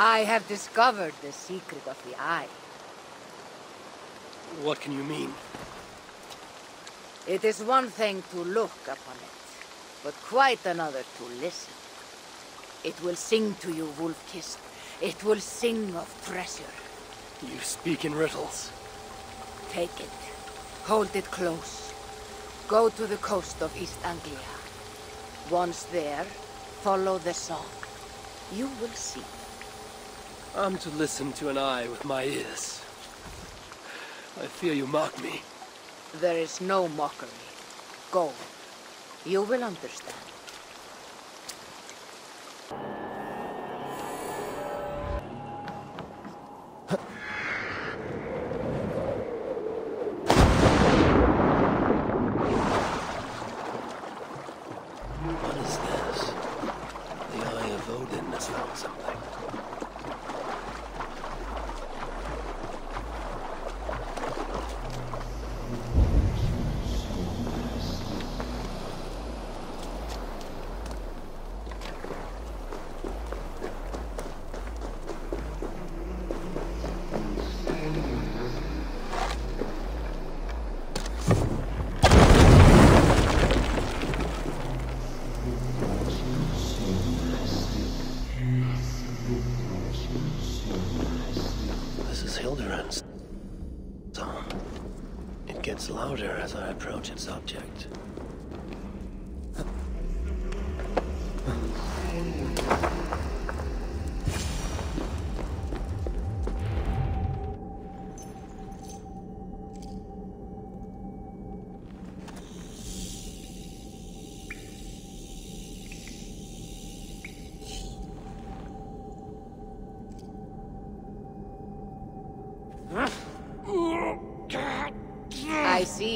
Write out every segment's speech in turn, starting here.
I have discovered the secret of the Eye. What can you mean? It is one thing to look upon it, but quite another to listen. It will sing to you, Wolf-Kissed. It will sing of treasure. You speak in riddles. Take it. Hold it close. Go to the coast of East Anglia. Once there, follow the song. You will see. I'm to listen to an eye with my ears. I fear you mock me. There is no mockery. Go. You will understand.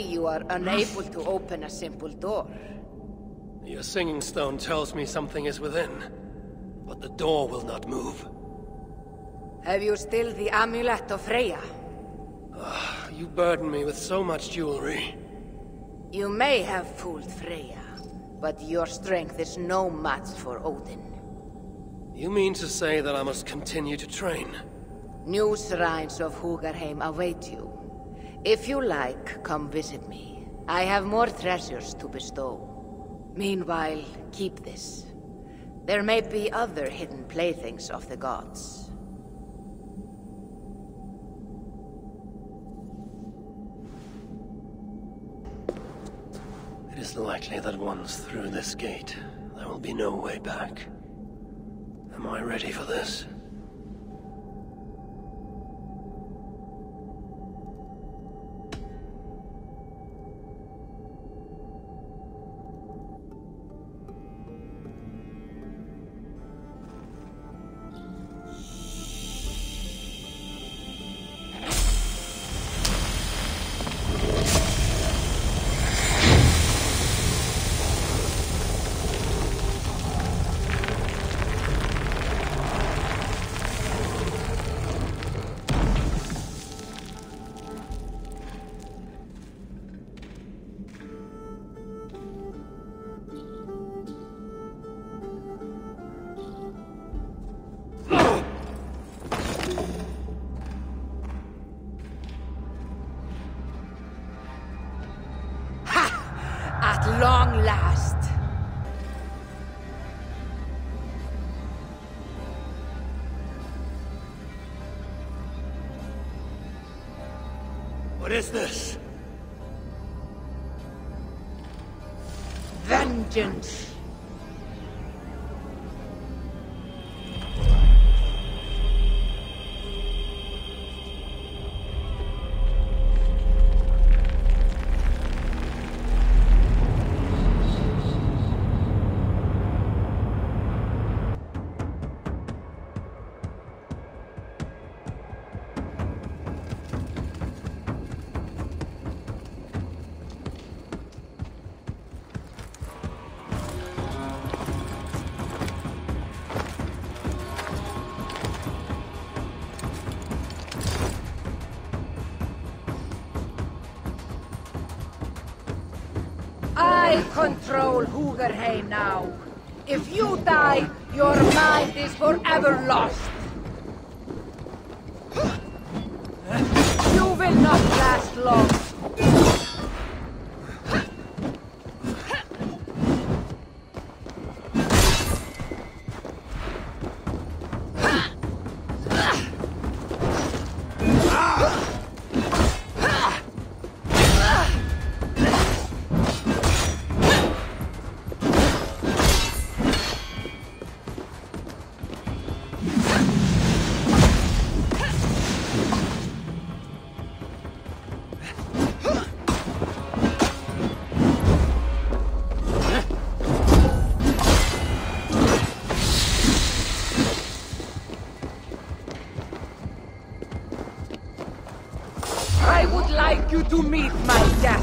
You are unable to open a simple door. Your singing stone tells me something is within, but the door will not move. Have you still the amulet of Freya? Ah, you burden me with so much jewelry. You may have fooled Freya, but your strength is no match for Odin. You mean to say that I must continue to train? New shrines of Hugarheim await you. If you like, come visit me. I have more treasures to bestow. Meanwhile, keep this. There may be other hidden playthings of the gods. It is likely that once through this gate, there will be no way back. Am I ready for this? Long last! What is this? Vengeance! control Hugarheim now. If you die, your mind is forever lost. You will not last long. To meet my guest.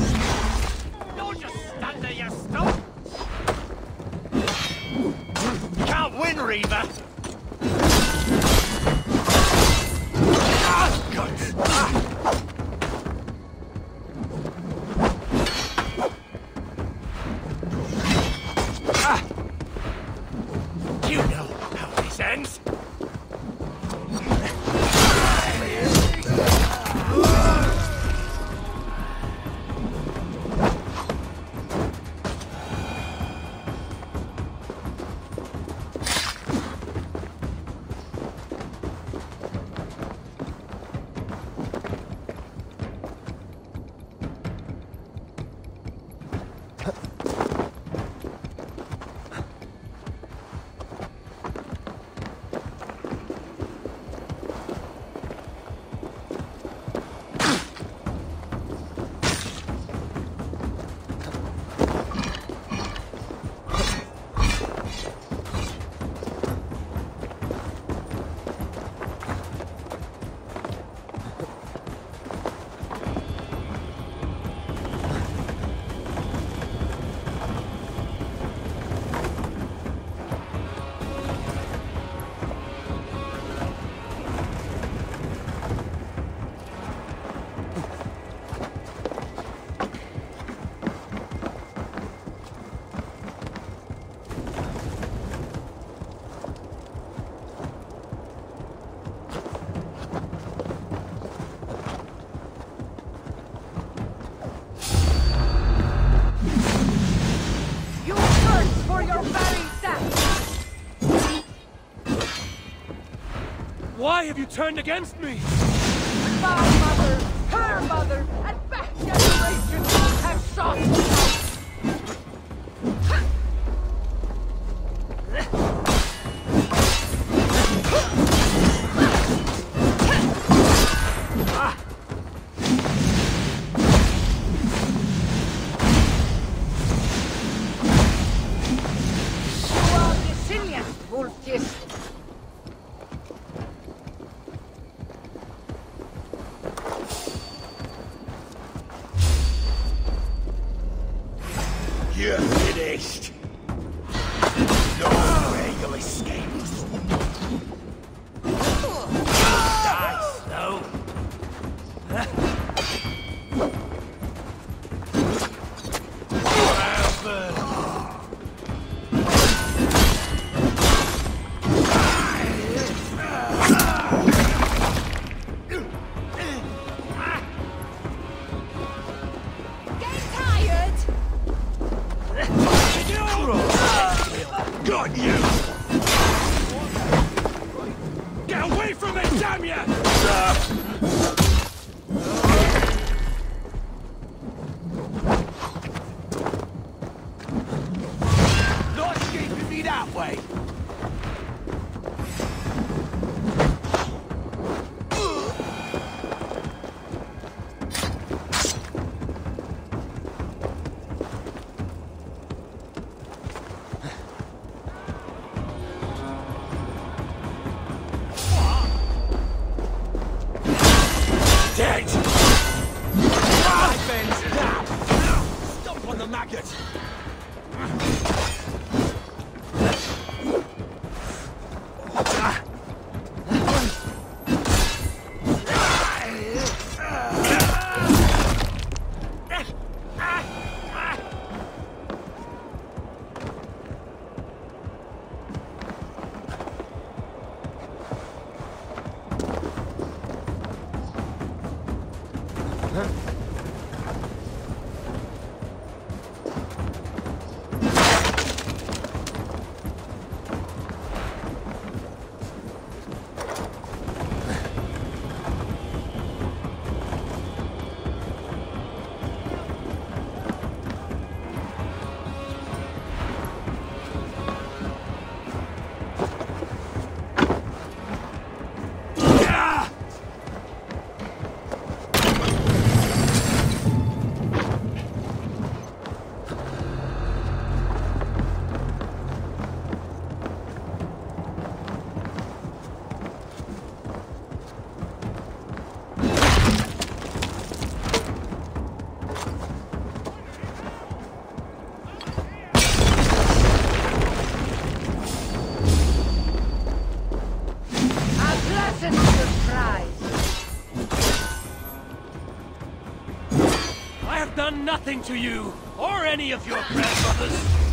Why have you turned against me? My mother, her mother, and back generations have sought you You! Get away from me, damn you! Stomp nothing to you, or any of your grandmothers.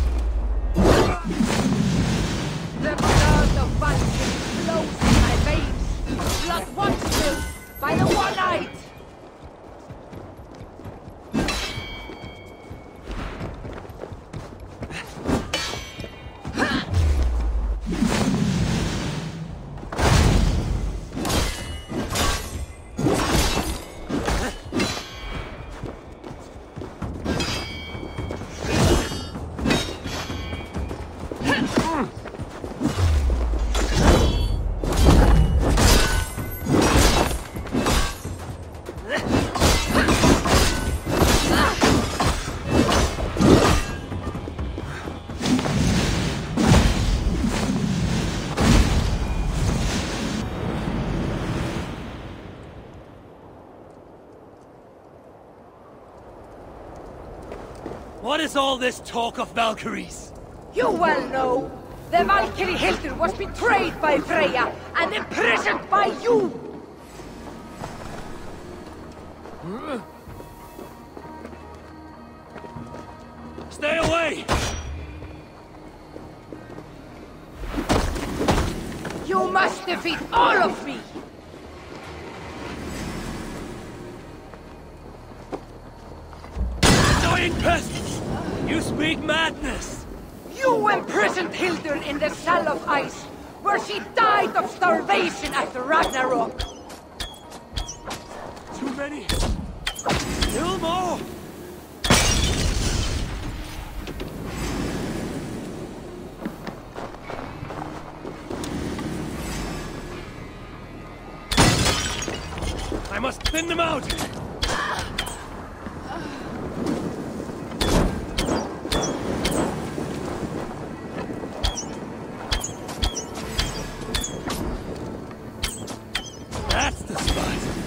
What is all this talk of Valkyries? You well know. The Valkyrie Hildur was betrayed by Freya and imprisoned by you. Stay away! You must defeat all of me. Annoying pests! You speak madness! You imprisoned Hildur in the cell of ice, where she died of starvation after Ragnarok. Too many! Kill more! I must thin them out! The spot!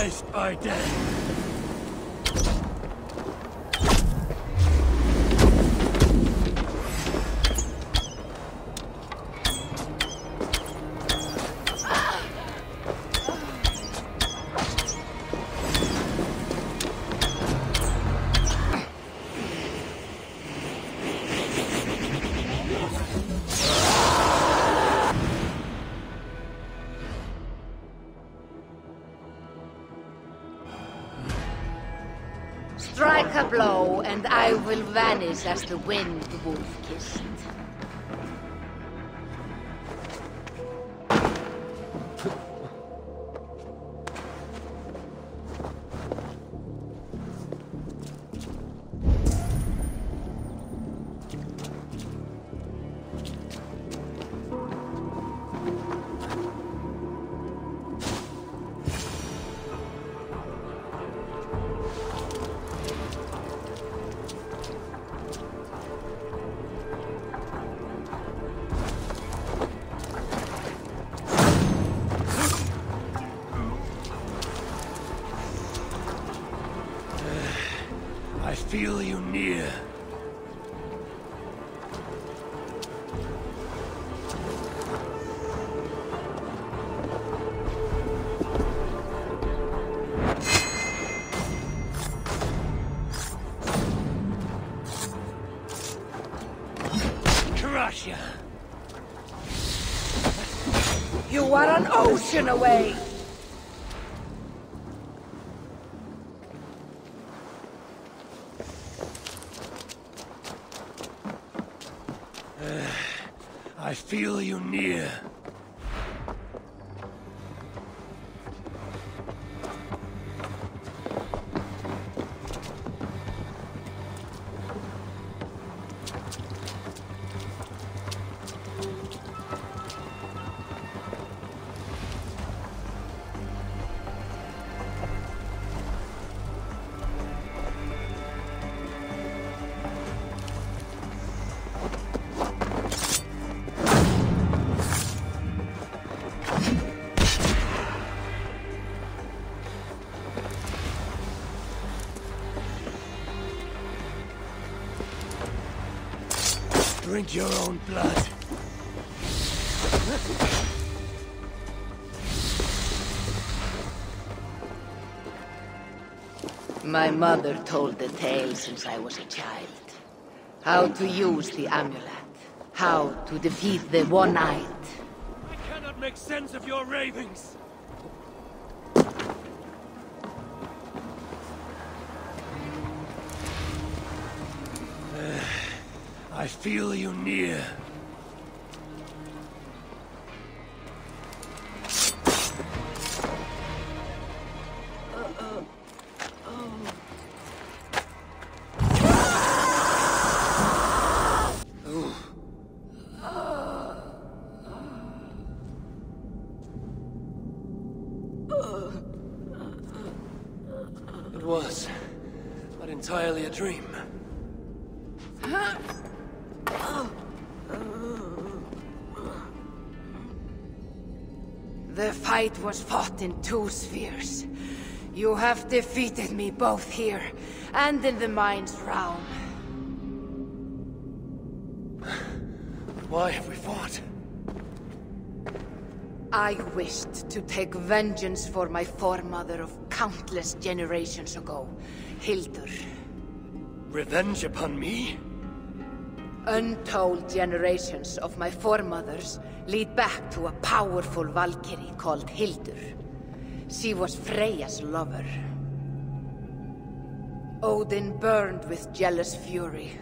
Surprised by death! Will vanish as the wind the wolf kissed. Feel you near. I feel you near. Drink your own blood. My mother told the tale since I was a child. How to use the amulet. How to defeat the One-Eyed. I cannot make sense of your ravings. I feel you near. Fought in two spheres. You have defeated me both here and in the mind's realm. Why have we fought? I wished to take vengeance for my foremother of countless generations ago, Hildur. Revenge upon me? Untold generations of my foremothers lead back to a powerful Valkyrie called Hildur. She was Freya's lover. Odin burned with jealous fury.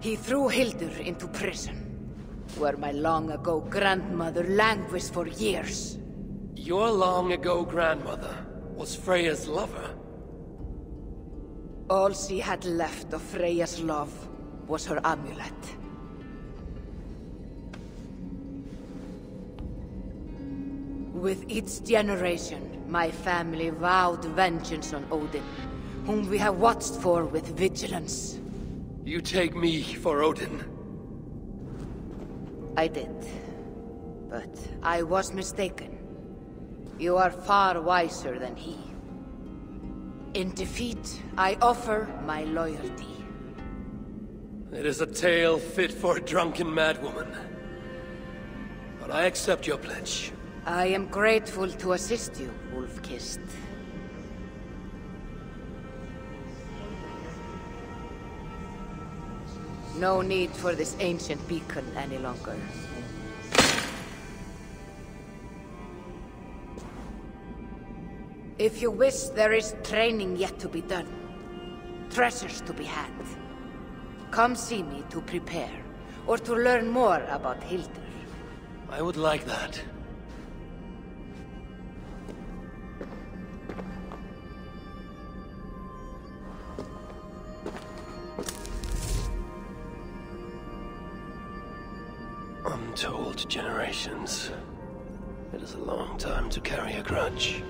He threw Hildur into prison, where my long-ago grandmother languished for years. Your long-ago grandmother was Freya's lover. All she had left of Freya's love was her amulet. With each generation, my family vowed vengeance on Odin, whom we have watched for with vigilance. You take me for Odin. I did. But I was mistaken. You are far wiser than he. In defeat, I offer my loyalty. It is a tale fit for a drunken madwoman. But I accept your pledge. I am grateful to assist you, Wolf-Kissed. No need for this ancient beacon any longer. If you wish, there is training yet to be done. Treasures to be had. Come see me to prepare, or to learn more about Hildur. I would like that. Generations. It is a long time to carry a grudge.